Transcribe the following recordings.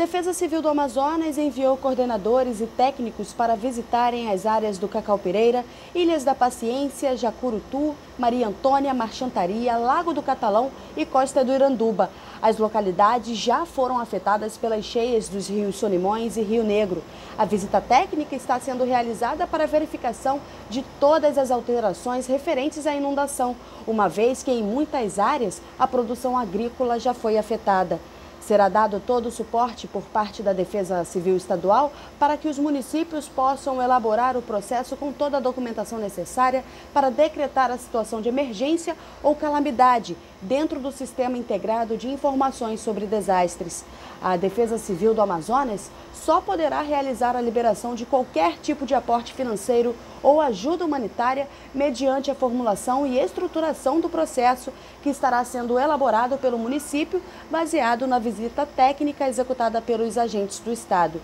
Defesa Civil do Amazonas enviou coordenadores e técnicos para visitarem as áreas do Cacau Pereira, Ilhas da Paciência, Jacurutu, Maria Antônia, Marchantaria, Lago do Catalão e Costa do Iranduba. As localidades já foram afetadas pelas cheias dos rios Solimões e Rio Negro. A visita técnica está sendo realizada para verificação de todas as alterações referentes à inundação, uma vez que em muitas áreas a produção agrícola já foi afetada. Será dado todo o suporte por parte da Defesa Civil Estadual para que os municípios possam elaborar o processo com toda a documentação necessária para decretar a situação de emergência ou calamidade dentro do Sistema Integrado de Informações sobre Desastres. A Defesa Civil do Amazonas só poderá realizar a liberação de qualquer tipo de aporte financeiro ou ajuda humanitária mediante a formulação e estruturação do processo que estará sendo elaborado pelo município, baseado na visita técnica executada pelos agentes do Estado.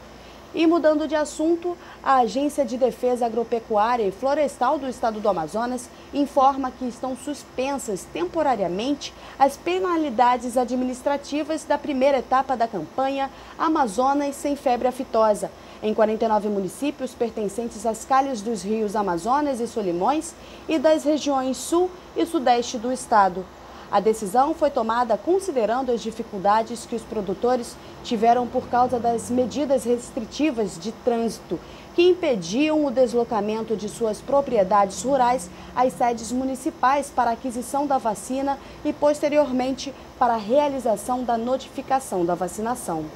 E mudando de assunto, a Agência de Defesa Agropecuária e Florestal do Estado do Amazonas informa que estão suspensas temporariamente as penalidades administrativas da primeira etapa da campanha Amazonas sem febre aftosa, em 49 municípios pertencentes às calhas dos rios Amazonas e Solimões e das regiões sul e sudeste do estado. A decisão foi tomada considerando as dificuldades que os produtores tiveram por causa das medidas restritivas de trânsito que impediam o deslocamento de suas propriedades rurais às sedes municipais para aquisição da vacina e, posteriormente, para a realização da notificação da vacinação.